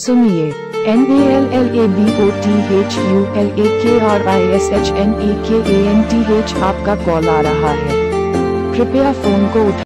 सुनिए N A L L A B O T H U L A K R I S H N A K A N T H आपका call आ रहा है। कृपया phone को उठा